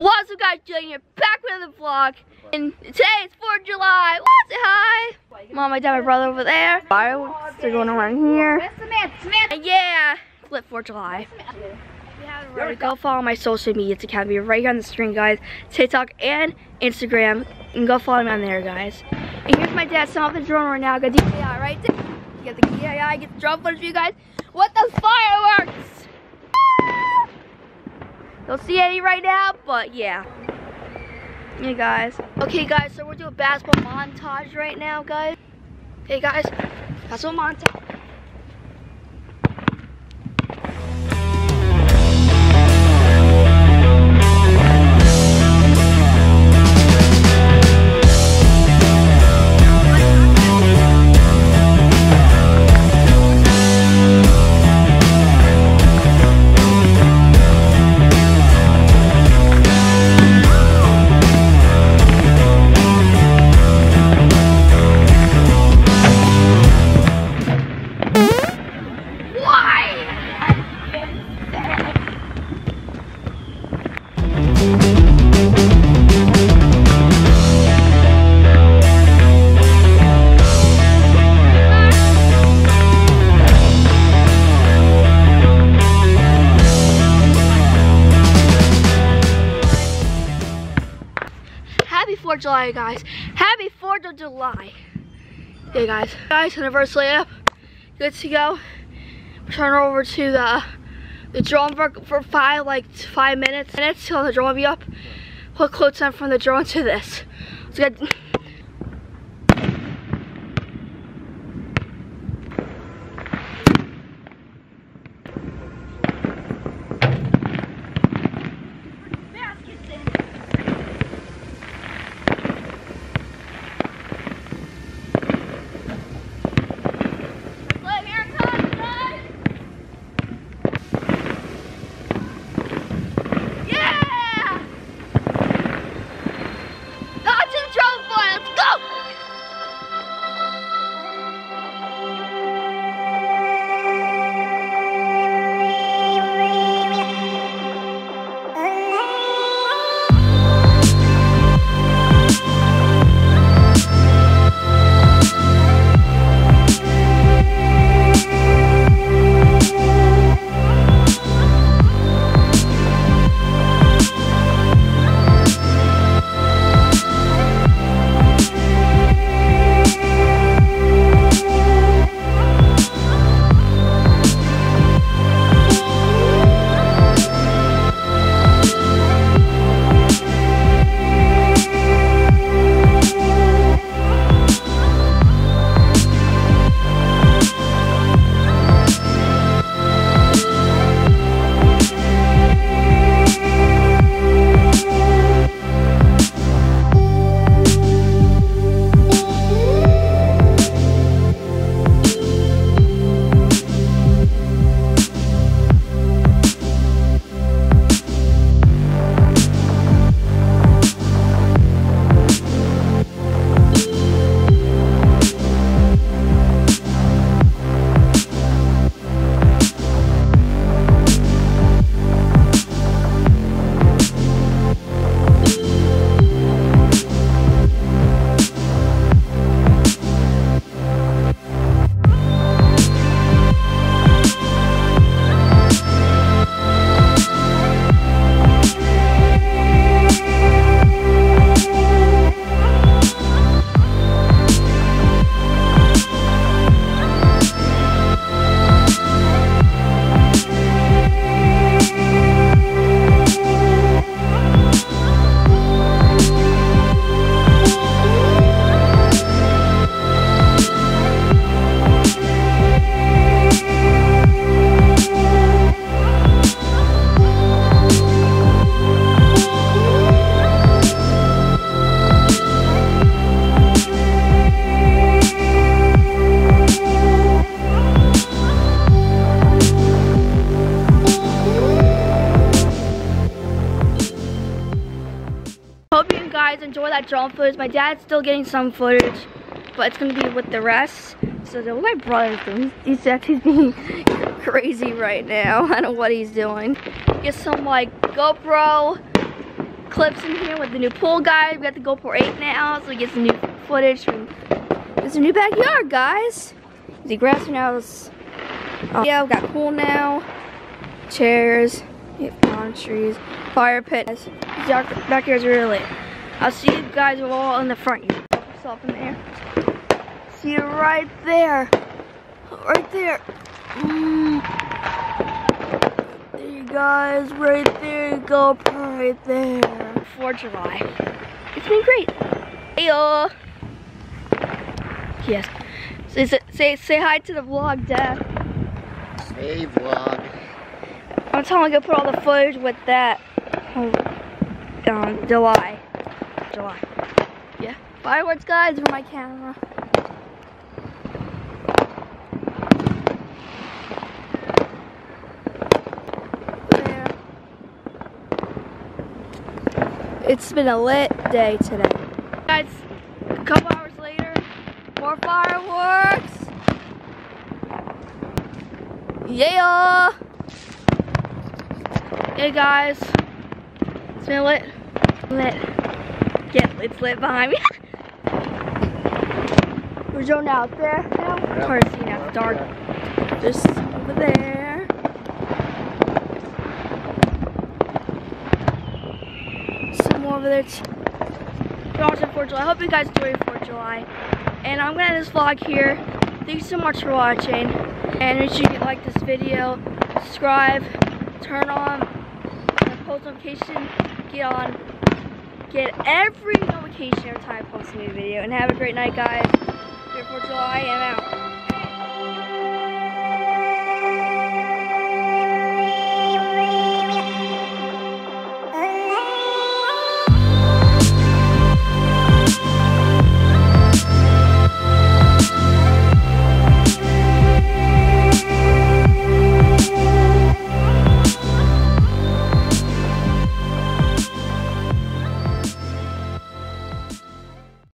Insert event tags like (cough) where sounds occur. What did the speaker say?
What's up guys, Junior, back with another vlog. And today is 4th of July. What's it, hi? Mom, my dad, my brother over there. Fireworks, they're going around here. And yeah, lit 4th of July. Go follow my social media account. Be right here on the screen, guys. TikTok and Instagram. And go follow me on there, guys. And here's my dad setting up the drone right now. Got the DJI right there. You got the DJI, get the drone footage for you guys. What the fireworks! Don't see any right now, but yeah. Hey guys. Okay guys, so we're doing basketball montage right now, guys. Hey guys, basketball montage. July, guys. Happy 4th of July. Okay, guys. Guys, anniversary up. Good to go. We're over to the the drone for, for five, like five minutes. Minutes till the drone will be up. Put clothes time from the drone to this. Let's get. Enjoy footage. My dad's still getting some footage, but it's gonna be with the rest. So the my brother's doing. He's, (laughs) actually being crazy right now. I don't know what he's doing. Get some like GoPro clips in here with the new pool guy. We got the GoPro 8 now, so we get some new footage from a new backyard, guys. The grass now is uh, yeah, we got pool now, chairs, palm trees, fire pit. This Backyard's really. I'll see you guys all in the front. You yourself in. See you right there, right there. Mm. There you guys, right there you go, right there. 4th July. It's been great. Hey y'all. Yes. Say, say, say hi to the vlog, Dad. Hey, vlog. I'm telling you to put all the footage with that. Um, July. Yeah. Fireworks, guys, with my camera. There. It's been a lit day today. Guys, a couple hours later, more fireworks. Yeah. Hey guys. It's been lit. Lit. Yeah, it's lit behind me. (laughs) We're going out there now. It's hard to see now. It's dark. Just over there. Some more over there. We're watching 4th July. I hope you guys enjoyed 4th July. And I'm going to end this vlog here. Thank you so much for watching. And make sure you like this video, subscribe, turn on the post notification, get on, get every notification every time I post a new video. And have a great night, guys. Here 4th July, and out.